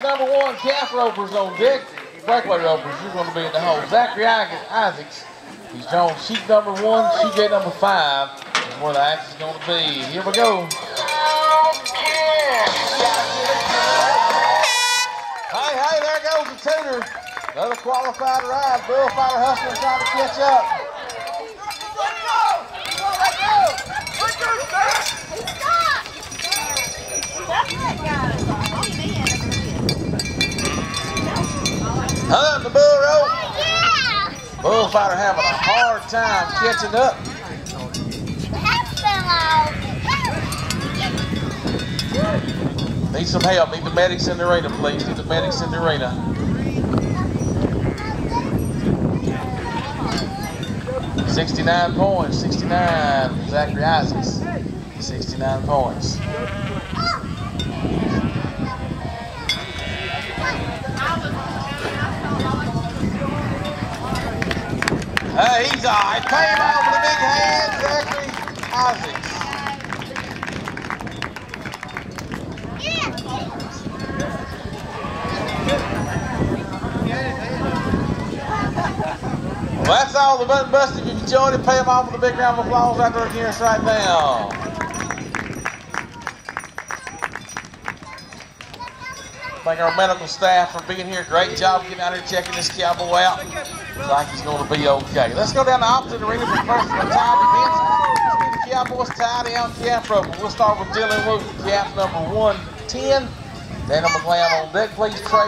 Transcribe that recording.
Number one, calf ropers on deck. Breakaway ropers, you're going to be in the hole. Zachary Isaacs, he's on sheet number one. Sheet gate number five is where the action's going to be. Here we go. Hey, hey, there goes the tutor. Another qualified ride. Bullfighter hustling trying to catch up. Let go! Let go! Let go! Hunt the bull rope. Yeah! Bullfighter having a hard time catching up. Need some help. Need the medics in the arena, please. Need the medics in the arena. Sixty-nine points. Sixty-nine. Zachary Isaacs. Sixty-nine points. Oh. Hey, he's all right. Pay him out for the big hand, Zachary Isaacs. Well, that's all the mutton busting. If you enjoyed it, pay them off with a big round of applause after again right now. Thank our medical staff for being here. Great job getting out here checking this cowboy out. Looks like he's going to be okay. Let's go down the opposite arena for the first the time events. Let's get the Cowboys tied down calf rope. We'll start with Dylan Wooten, calf number 110. Daniel McLeod on deck, please. Trey